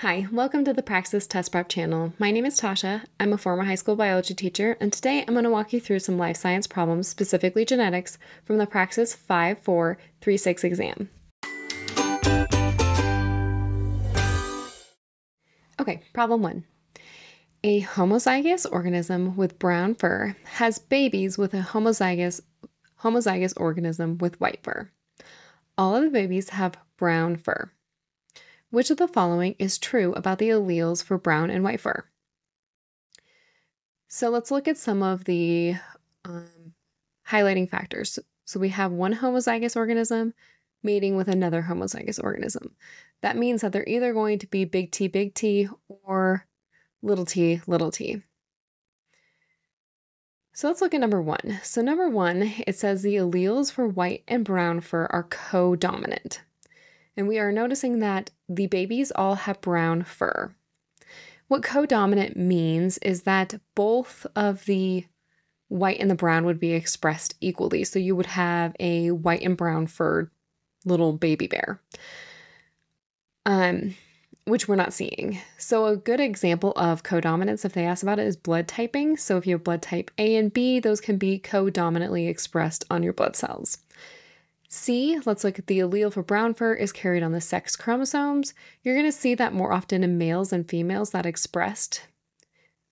Hi, welcome to the Praxis Test Prep channel. My name is Tasia. I'm a former high school biology teacher, and today I'm going to walk you through some life science problems, specifically genetics, from the Praxis 5436 exam. Okay, problem one. A homozygous organism with brown fur has babies with a homozygous homozygous organism with white fur. All of the babies have brown fur. Which of the following is true about the alleles for brown and white fur? So let's look at some of the um, highlighting factors. So we have one homozygous organism mating with another homozygous organism. That means that they're either going to be big T, big T, or little t, little t. So let's look at number one. So, number one, it says the alleles for white and brown fur are co dominant. And we are noticing that the babies all have brown fur. What codominant means is that both of the white and the brown would be expressed equally. So you would have a white and brown furred little baby bear, um, which we're not seeing. So a good example of codominance, if they ask about it, is blood typing. So if you have blood type A and B, those can be codominantly expressed on your blood cells. C, let's look at the allele for brown fur is carried on the sex chromosomes. You're going to see that more often in males and females that expressed.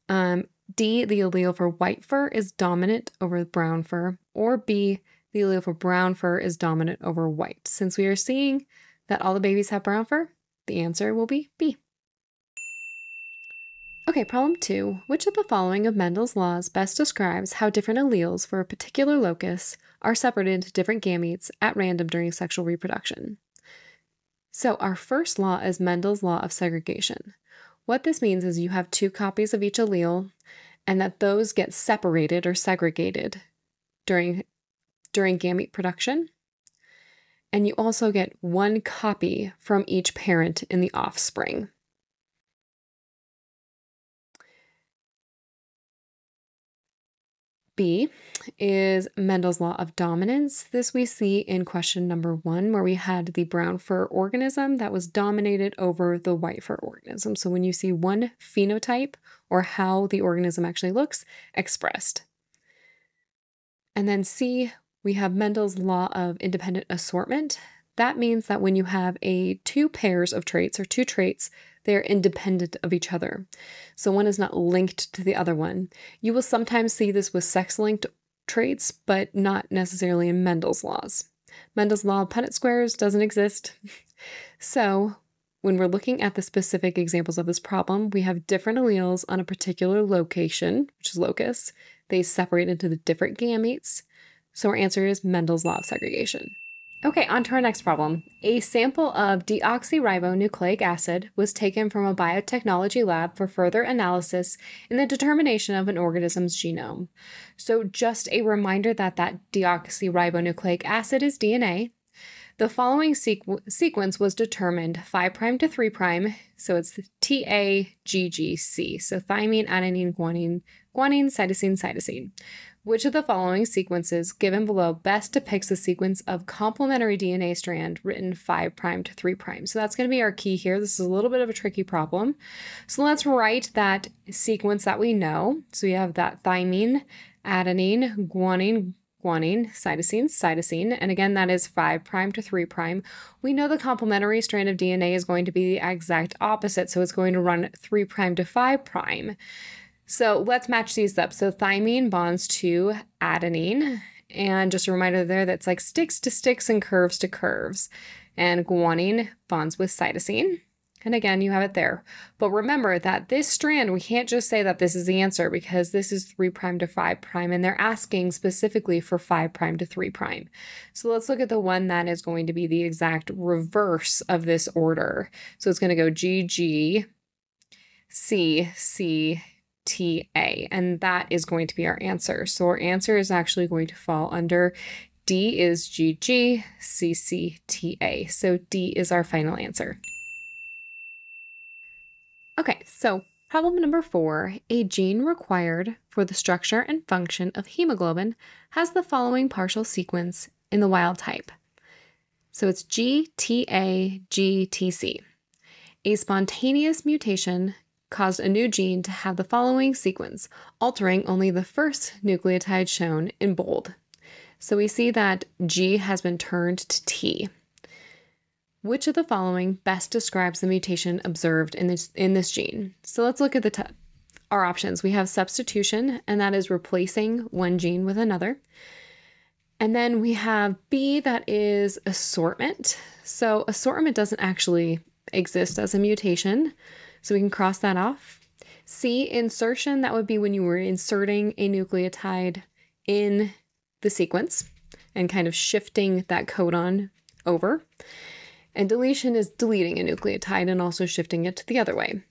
Um, D, the allele for white fur is dominant over brown fur. Or B, the allele for brown fur is dominant over white. Since we are seeing that all the babies have brown fur, the answer will be B. Okay, problem two. Which of the following of Mendel's laws best describes how different alleles for a particular locus are separated into different gametes at random during sexual reproduction? So, our first law is Mendel's law of segregation. What this means is you have two copies of each allele and that those get separated or segregated during, during gamete production. And you also get one copy from each parent in the offspring. B is Mendel's law of dominance. This we see in question number one, where we had the brown fur organism that was dominated over the white fur organism. So when you see one phenotype or how the organism actually looks expressed. And then C, we have Mendel's law of independent assortment. That means that when you have a two pairs of traits or two traits they are independent of each other. So one is not linked to the other one. You will sometimes see this with sex linked traits, but not necessarily in Mendel's laws. Mendel's law of Punnett squares doesn't exist. so when we're looking at the specific examples of this problem, we have different alleles on a particular location, which is locus. They separate into the different gametes. So our answer is Mendel's law of segregation. Okay, on to our next problem. A sample of deoxyribonucleic acid was taken from a biotechnology lab for further analysis in the determination of an organism's genome. So, just a reminder that that deoxyribonucleic acid is DNA. The following sequ- sequence was determined 5' to 3', so it's TAGGC, so thymine, adenine, guanine, guanine, cytosine, cytosine. Which of the following sequences given below best depicts the sequence of complementary DNA strand written 5' to 3'? So that's going to be our key here. This is a little bit of a tricky problem. So let's write that sequence that we know. So we have that thymine, adenine, guanine, guanine, cytosine, cytosine, and again, that is 5' to 3'. We know the complementary strand of DNA is going to be the exact opposite, so it's going to run 3' to 5'. So let's match these up. So thymine bonds to adenine. And just a reminder there that's like sticks to sticks and curves to curves. And guanine bonds with cytosine. And again, you have it there. But remember that this strand, we can't just say that this is the answer because this is 3' prime to 5', prime, and they're asking specifically for 5' prime to 3'. prime. So let's look at the one that is going to be the exact reverse of this order. So it's going to go GG, C, C, TA, and that is going to be our answer. So our answer is actually going to fall under D is GG, CCTA. So D is our final answer. Okay, so problem number four a gene required for the structure and function of hemoglobin has the following partial sequence in the wild type. So it's GTAGTC. a spontaneous mutation caused a new gene to have the following sequence, altering only the first nucleotide shown in bold. So we see that G has been turned to T. Which of the following best describes the mutation observed in this in this gene? So let's look at the our options. We have substitution, and that is replacing one gene with another. And then we have B, that is assortment. So assortment doesn't actually exist as a mutation, so we can cross that off. C, insertion, that would be when you were inserting a nucleotide in the sequence and kind of shifting that codon over. And deletion is deleting a nucleotide and also shifting it the other way.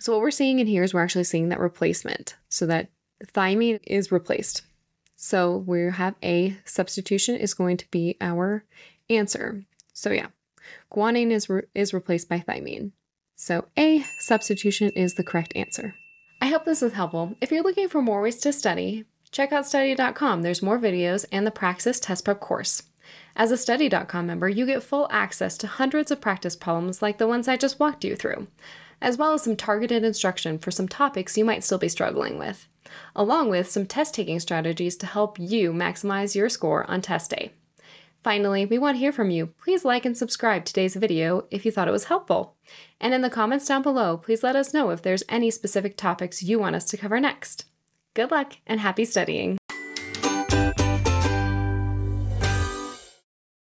So, what we're seeing in here is we're actually seeing that replacement, so that thymine is replaced. So, we have A, substitution is going to be our answer. So, yeah, guanine is, re- is replaced by thymine. So, A, substitution is the correct answer. I hope this is helpful. If you're looking for more ways to study, check out study.com. There's more videos and the Praxis Test Prep course. As a study.com member, you get full access to hundreds of practice problems like the ones I just walked you through as well as some targeted instruction for some topics you might still be struggling with, along with some test taking strategies to help you maximize your score on test day. Finally, we want to hear from you. Please like and subscribe today's video if you thought it was helpful. And in the comments down below, please let us know if there's any specific topics you want us to cover next. Good luck and happy studying!